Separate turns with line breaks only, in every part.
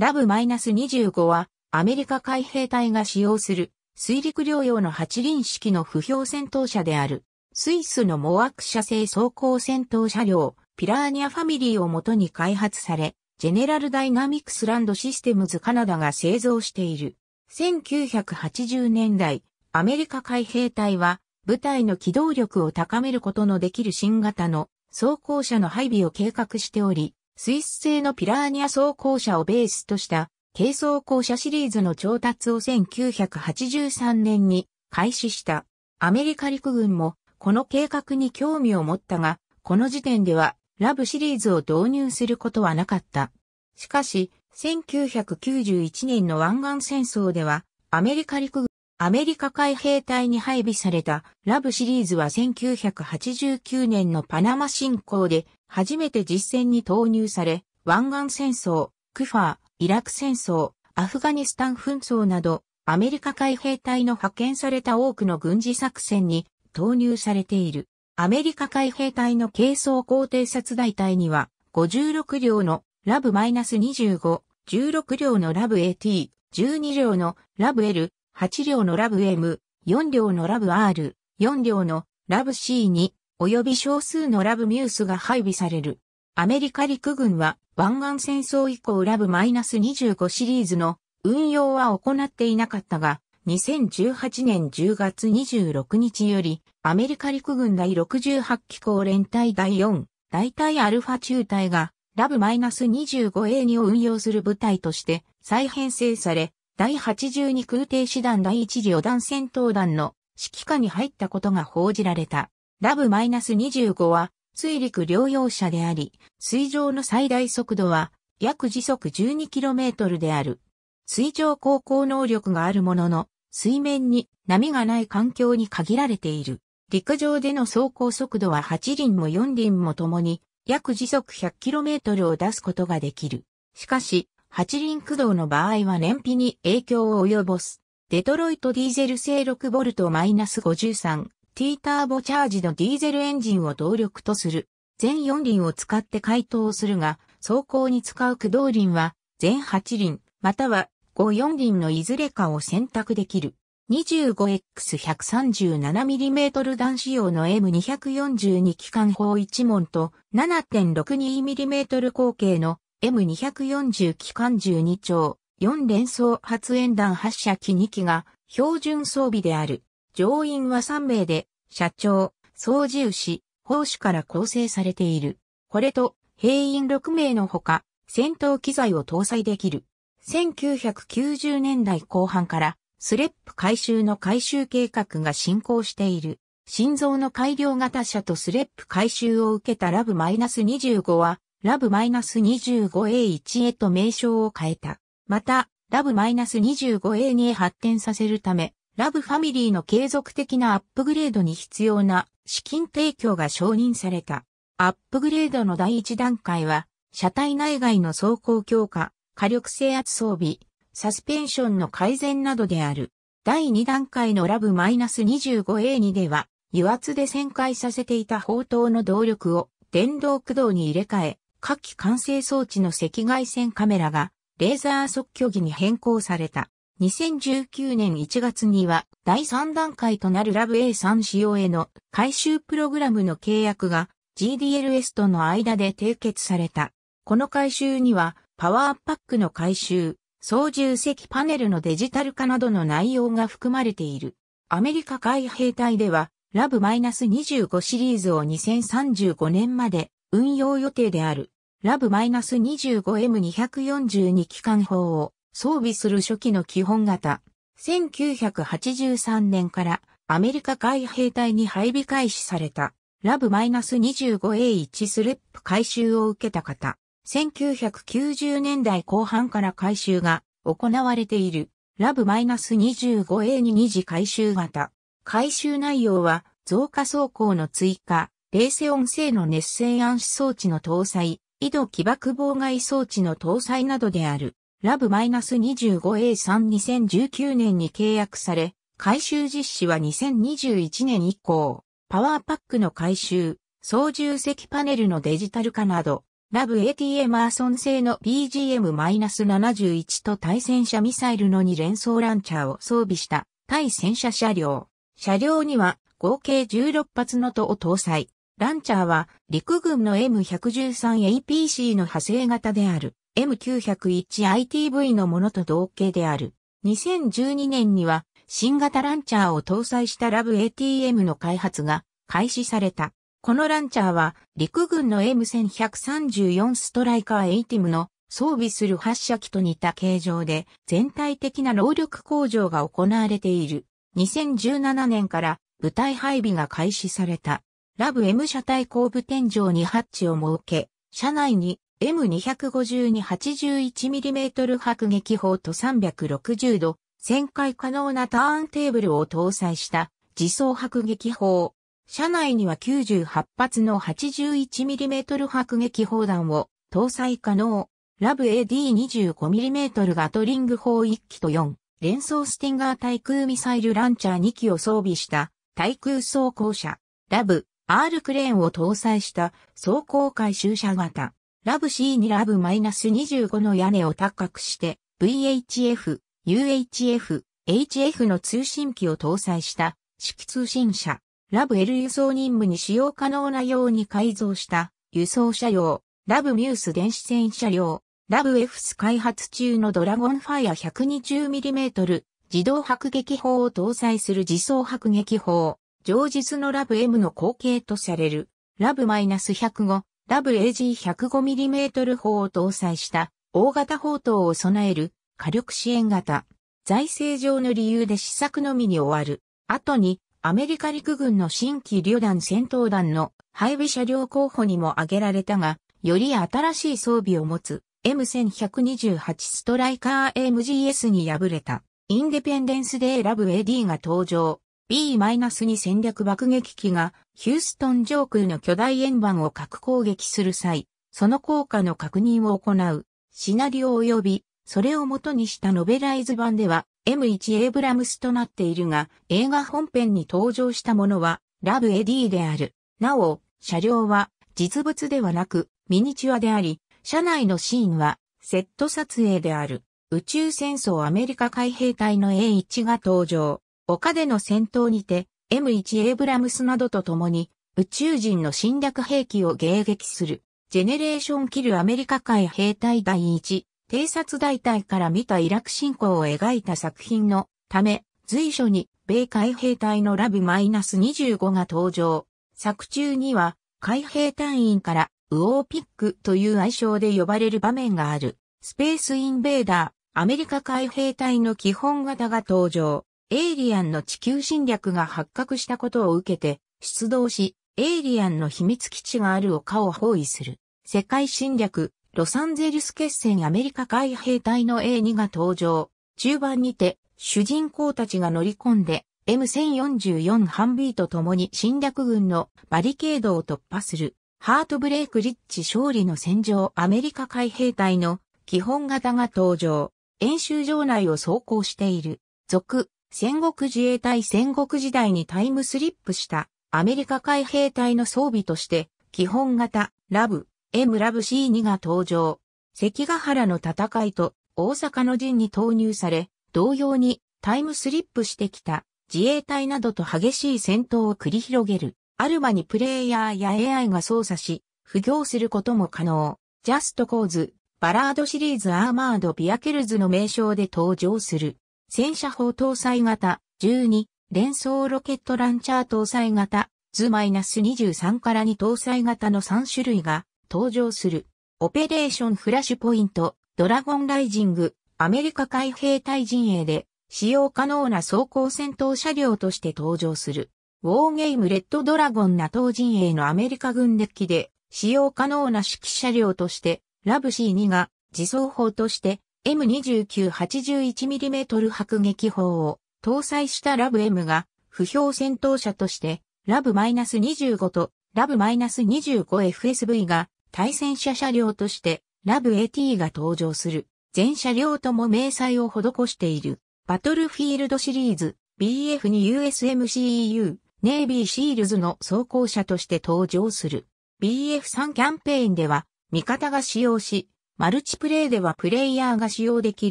ラブ -25 はアメリカ海兵隊が使用する水陸両用の八輪式の不評戦闘車である。スイスのモアク社製装甲戦闘車両、ピラーニャファミリーをもとに開発され、ジェネラルダイナミクスランドシステムズカナダが製造している。1980年代、アメリカ海兵隊は、部隊の機動力を高めることのできる新型の装甲車の配備を計画しており、スイス製のピラーニャ装甲車をベースとした軽装甲車シリーズの調達を1983年に開始した。アメリカ陸軍もこの計画に興味を持ったが、この時点ではラブシリーズを導入することはなかった。しかし、1991年の湾岸戦争では、アメリカ陸軍、アメリカ海兵隊に配備されたラブシリーズは1989年のパナマ侵攻で初めて実戦に投入され、湾岸戦争、クファー、イラク戦争、アフガニスタン紛争など、アメリカ海兵隊の派遣された多くの軍事作戦に投入されている。アメリカ海兵隊の軽装高偵察大隊には、56両のラブ -25、16両のラブ AT、12両のラブ L、8両のラブ M、4両のラブ R、4両のラブ C2、及び少数のラブミュースが配備される。アメリカ陸軍は湾岸戦争以降ラブ -25 シリーズの運用は行っていなかったが、2018年10月26日より、アメリカ陸軍第68機構連隊第4、大隊アルファ中隊が、ラブ -25A2 を運用する部隊として再編成され、第82空挺師団第1旅団戦闘団の指揮下に入ったことが報じられた。ラブ -25 は水陸両用車であり、水上の最大速度は約時速 12km である。水上航行能力があるものの、水面に波がない環境に限られている。陸上での走行速度は8輪も4輪もともに約時速 100km を出すことができる。しかし、8輪駆動の場合は燃費に影響を及ぼす。デトロイトディーゼル製 6V-53 T ターボチャージのディーゼルエンジンを動力とする。全4輪を使って解凍するが、走行に使う駆動輪は全8輪、または54輪のいずれかを選択できる。25X137mm 弾仕様の M242 機関砲1門と 7.62mm 口径の M240 機関12丁4連装発煙弾発射機2機が標準装備である。乗員は3名で、社長、操縦士、砲手から構成されている。これと、兵員6名のほか、戦闘機材を搭載できる。1990年代後半から、スレップ回収の回収計画が進行している。心臓の改良型車とスレップ回収を受けたラブ -25 は、ラブ -25A1 へと名称を変えた。また、ラブ -25A2 へ発展させるため、ラブファミリーの継続的なアップグレードに必要な資金提供が承認された。アップグレードの第一段階は、車体内外の走行強化、火力制圧装備、サスペンションの改善などである。第二段階のラブ -25A2 では、油圧で旋回させていた砲塔の動力を電動駆動に入れ替え、火器完成装置の赤外線カメラがレーザー測距儀に変更された。2019年1月には第3段階となるラブ A3 仕様への回収プログラムの契約が GDLS との間で締結された。この回収にはパワーパックの回収、操縦席パネルのデジタル化などの内容が含まれている。アメリカ海兵隊ではラブ -25 シリーズを2035年まで運用予定である。ラブ -25M242 機関砲を装備する初期の基本型。1983年からアメリカ海兵隊に配備開始されたラブ -25A1 スレップ回収を受けた方。1990年代後半から回収が行われているラブ -25A2 二次回収型。回収内容は増加走行の追加、冷静音声の熱線暗視装置の搭載、緯度起爆妨害装置の搭載などである。ラブ -25A3-2019 年に契約され、回収実施は2021年以降、パワーパックの回収、操縦席パネルのデジタル化など、ラブ AT エマーソン製の BGM-71 と対戦車ミサイルの2連装ランチャーを装備した対戦車車両。車両には合計16発の塔を搭載。ランチャーは陸軍の M113APC の派生型である M901ITV のものと同型である。2012年には新型ランチャーを搭載したラブ ATM の開発が開始された。このランチャーは陸軍の M1134 ストライカー ATM の装備する発射機と似た形状で全体的な能力向上が行われている。2017年から部隊配備が開始された。ラブ M 車体後部天井にハッチを設け、車内に M250 81mm 迫撃砲と360度旋回可能なターンテーブルを搭載した自走迫撃砲。車内には98発の 81mm 迫撃砲弾を搭載可能。ラブ AD25mm ガトリング砲1機と4連装スティンガー対空ミサイルランチャー2機を装備した対空装甲車。ラブ R クレーンを搭載した走行回収車型。ラブ C にラブ -25 の屋根を高くして VHF、UHF、HF の通信機を搭載した式通信車。ラブ L 輸送任務に使用可能なように改造した輸送車両。ラブミュース電子戦車両。ラブ F ス開発中のドラゴンファイア 120mm 自動迫撃砲を搭載する自走迫撃砲。上実のラブ M の後継とされる、ラブ -105、ラブ AG105mm 砲を搭載した大型砲塔を備える火力支援型。財政上の理由で試作のみに終わる。後にアメリカ陸軍の新規旅団戦闘団の配備車両候補にも挙げられたが、より新しい装備を持つ M1128 ストライカー MGS に敗れた。インデペンデンスデーラブ AD が登場。B-2 戦略爆撃機がヒューストン上空の巨大円盤を核攻撃する際、その効果の確認を行うシナリオ及び、それを元にしたノベライズ版では M1 エイブラムスとなっているが、映画本編に登場したものはラブエディである。なお、車両は実物ではなくミニチュアであり、車内のシーンはセット撮影である。宇宙戦争アメリカ海兵隊の A1 が登場。丘での戦闘にて M1 エイブラムスなどと共に宇宙人の侵略兵器を迎撃する。ジェネレーションキルアメリカ海兵隊第一偵察大隊から見たイラク侵攻を描いた作品のため、随所に米海兵隊のラブ -25 が登場。作中には海兵隊員からウオーピックという愛称で呼ばれる場面がある。スペースインベーダー、アメリカ海兵隊の基本型が登場。エイリアンの地球侵略が発覚したことを受けて、出動し、エイリアンの秘密基地がある丘を包囲する。世界侵略、ロサンゼルス決戦アメリカ海兵隊の A2 が登場。中盤にて、主人公たちが乗り込んで、M1044 ハンビーと共に侵略軍のバリケードを突破する。ハートブレイクリッチ勝利の戦場アメリカ海兵隊の基本型が登場。演習場内を走行している。続、戦国自衛隊戦国時代にタイムスリップしたアメリカ海兵隊の装備として基本型ラブ M ラブ C2 が登場。関ヶ原の戦いと大阪の陣に投入され、同様にタイムスリップしてきた自衛隊などと激しい戦闘を繰り広げる。アルマにプレイヤーや AI が操作し、浮行することも可能。ジャストコーズ、バラードシリーズアーマードビアケルズの名称で登場する。戦車砲搭載型12連装ロケットランチャー搭載型ズ -23 から2搭載型の3種類が登場する。オペレーションフラッシュポイント、ドラゴンライジング、アメリカ海兵隊陣営で使用可能な装甲戦闘車両として登場する。ウォーゲームレッドドラゴン NATO 陣営のアメリカ軍デッキで使用可能な指揮車両としてラブ C2 が自走砲として M2981mm 迫撃砲を搭載したラブ M が不評戦闘車としてラブ -25 とラブ -25FSV が対戦車車両としてラブ AT が登場する。全車両とも迷彩を施している。バトルフィールドシリーズ BF に USMCEU ネイビーシールズの装甲車として登場する。BF3 キャンペーンでは味方が使用し、マルチプレイではプレイヤーが使用でき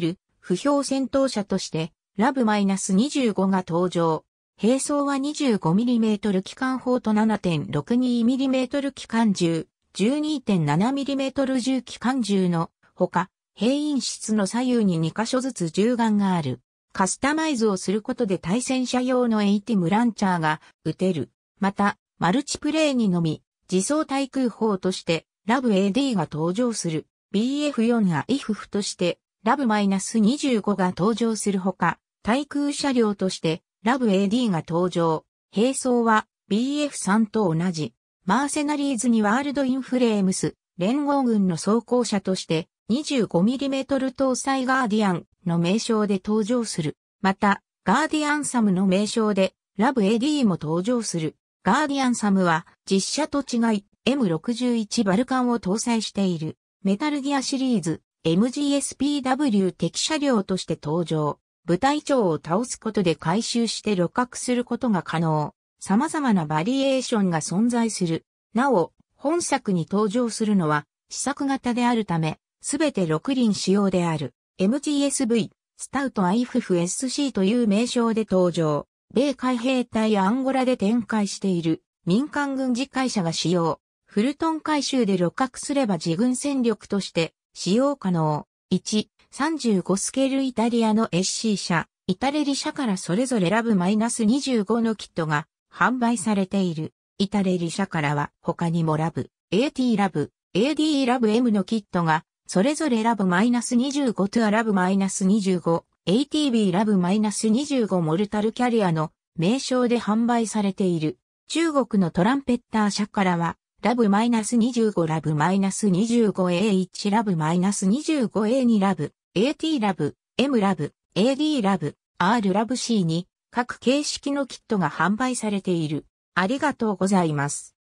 る歩兵戦闘車として LAV-25 が登場。武装は 25mm 機関砲と 7.62mm 機関銃、12.7mm 銃機関銃のほか、兵員室の左右に2箇所ずつ銃眼がある。カスタマイズをすることで対戦車用の ATM ランチャーが撃てる。また、マルチプレイにのみ、自走対空砲としてラブ AD が登場する。BF4 や IFF としてラブ -25 が登場するほか、対空車両としてラブ AD が登場。兵装は BF3 と同じ。マーセナリーズ2 ワールドインフレームス、連合軍の装甲車として 25mm 搭載ガーディアンの名称で登場する。また、ガーディアンサムの名称でラブ AD も登場する。ガーディアン SAM は実車と違い M61 バルカンを搭載している。メタルギアシリーズ MGSPW 敵車両として登場。部隊長を倒すことで回収して露獲することが可能。様々なバリエーションが存在する。なお、本作に登場するのは試作型であるため、すべて6輪仕様である。MGSV、スタウト IFFSC という名称で登場。米海兵隊アンゴラで展開している民間軍事会社が使用。フルトン回収で露獲すれば自軍戦力として使用可能。1、35スケールイタリアの SC 社、イタレリ社からそれぞれラブ -25 のキットが販売されている。イタレリ社からは他にもラブ、AT ラブ、AD ラブ M のキットがそれぞれラブ -25 とラブ -25、ATB ラブ -25 モルタルキャリアの名称で販売されている。中国のトランペッター社からはラブ -25 ラブ -25A1 ラブ -25A2 ラブ AT ラブ M ラブ AD ラブ R ラブ C に各形式のキットが販売されている。ありがとうございます。